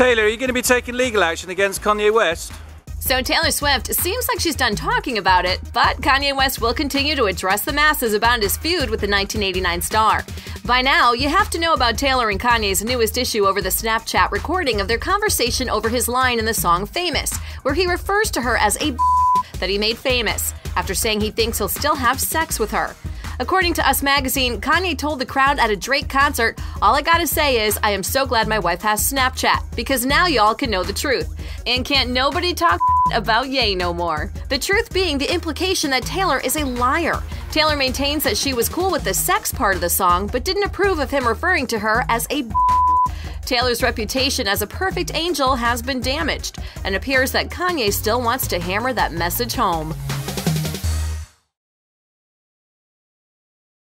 Taylor, are you going to be taking legal action against Kanye West? So Taylor Swift seems like she's done talking about it, but Kanye West will continue to address the masses about his feud with the 1989 star. By now, you have to know about Taylor and Kanye's newest issue over the Snapchat recording of their conversation over his line in the song Famous, where he refers to her as a that he made famous, after saying he thinks he'll still have sex with her. According to Us Magazine, Kanye told the crowd at a Drake concert, All I gotta say is, I am so glad my wife has Snapchat, because now y'all can know the truth. And can't nobody talk about Ye no more. The truth being the implication that Taylor is a liar. Taylor maintains that she was cool with the sex part of the song, but didn't approve of him referring to her as a Taylor's reputation as a perfect angel has been damaged, and appears that Kanye still wants to hammer that message home.